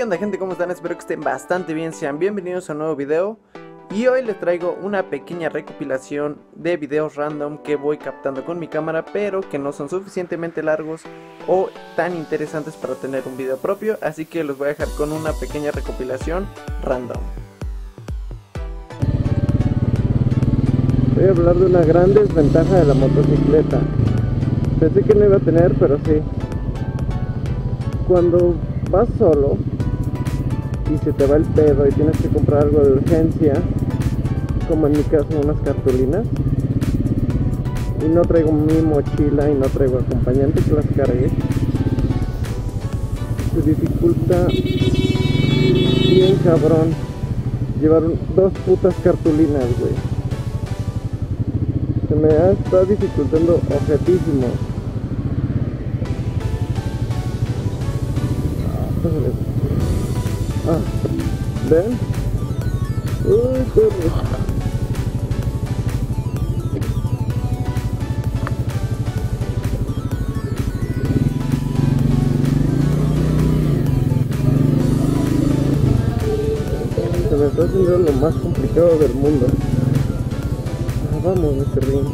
¿qué onda gente? ¿Cómo están? Espero que estén bastante bien, sean bienvenidos a un nuevo video Y hoy les traigo una pequeña recopilación de videos random que voy captando con mi cámara Pero que no son suficientemente largos o tan interesantes para tener un video propio Así que los voy a dejar con una pequeña recopilación random Voy a hablar de una gran desventaja de la motocicleta Pensé que no iba a tener, pero sí cuando vas solo y se te va el pedo y tienes que comprar algo de urgencia, como en mi caso unas cartulinas, y no traigo mi mochila y no traigo acompañante que las cargue, se dificulta bien cabrón llevar dos putas cartulinas, güey. Se me está dificultando objetísimo. Ah, ¿ven? Uy, perro. Se me está haciendo lo más complicado del mundo. Ah, vamos, Mr. Bean.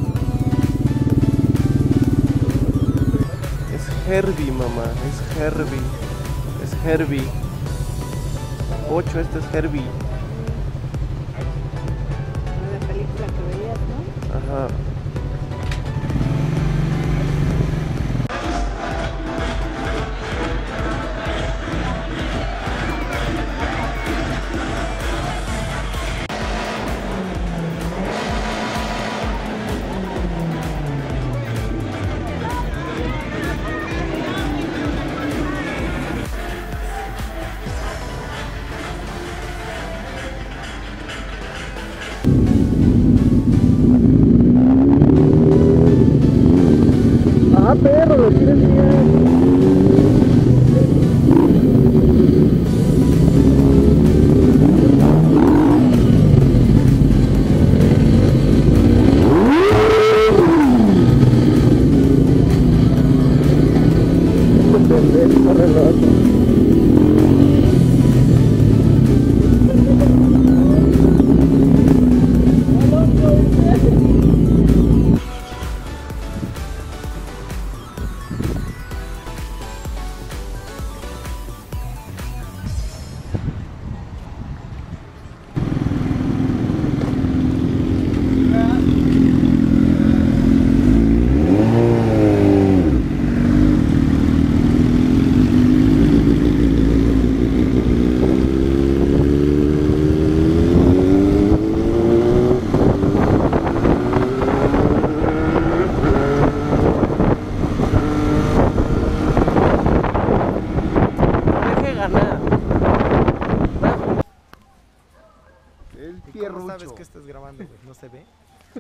Es Herbie, mamá, es Herbie. Es Herbie. 8, este es Herbie. de película que veías, ¿no? Ajá.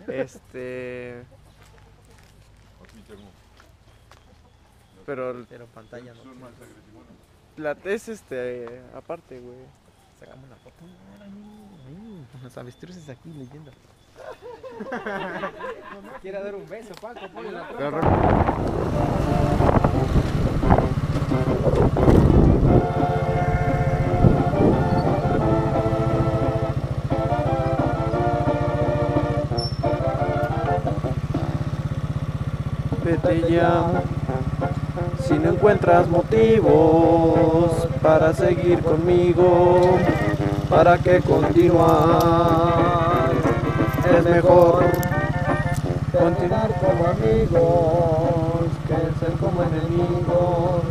Este. Pero Pero pantalla no. la es este aparte, güey. Sacamos una foto. Los avestruces aquí leyendo. Quiere dar un beso, Paco, ponle la Si no encuentras motivos para seguir conmigo, ¿para qué continuar? Es mejor continuar como amigos que ser como enemigos,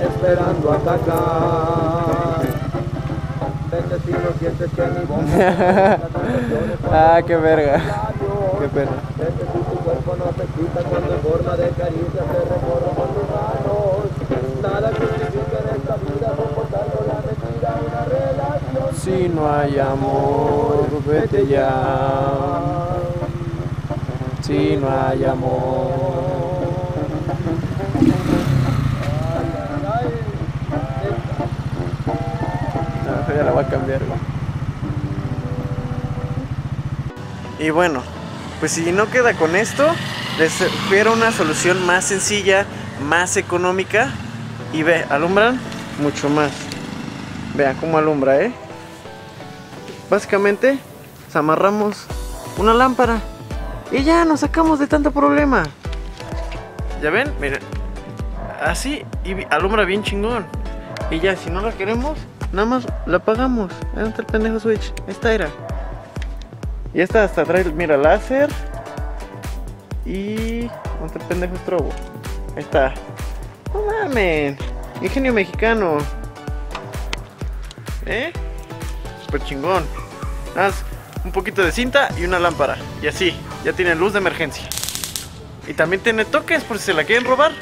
esperando atacar. Vete si no sientes que mi Ah, qué verga. Qué pena. Vete si tu cuerpo no te quita cuando en forma de caricia te recorro con tus manos. Nada justifica en esta vida soportando la mentira una relación. Si no hay amor, vete ya. Si no hay amor. No, ya la voy a cambiar. Y bueno, pues si no queda con esto, les sugiero una solución más sencilla, más económica y ve, alumbran mucho más. Vean cómo alumbra, ¿eh? Básicamente, amarramos una lámpara y ya nos sacamos de tanto problema. ¿Ya ven? Miren. Así y alumbra bien chingón. Y ya, si no la queremos, nada más la apagamos. Ahí pendejo switch. Esta era. Y esta hasta trae, mira, láser. Y. ¿Dónde pendejo estrobo? Ahí está. No mames. Ingenio mexicano. ¿Eh? Super chingón. Más un poquito de cinta y una lámpara. Y así, ya tiene luz de emergencia. Y también tiene toques por si se la quieren robar.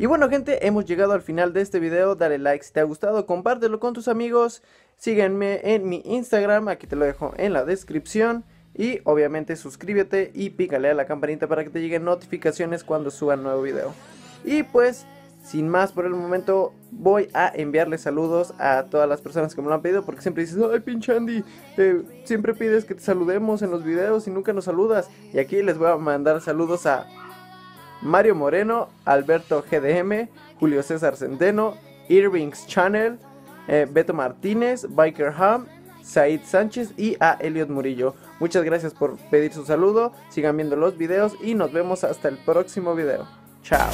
Y bueno gente, hemos llegado al final de este video, dale like si te ha gustado, compártelo con tus amigos, síguenme en mi Instagram, aquí te lo dejo en la descripción y obviamente suscríbete y pícale a la campanita para que te lleguen notificaciones cuando suba nuevo video. Y pues, sin más por el momento, voy a enviarle saludos a todas las personas que me lo han pedido porque siempre dices, ay pinche Andy, eh, siempre pides que te saludemos en los videos y nunca nos saludas. Y aquí les voy a mandar saludos a Mario Moreno, Alberto GDM, Julio César Centeno, Irving's Channel, eh, Beto Martínez, Biker Ham, Said Sánchez y a Elliot Murillo. Muchas gracias por pedir su saludo, sigan viendo los videos y nos vemos hasta el próximo video. Chao.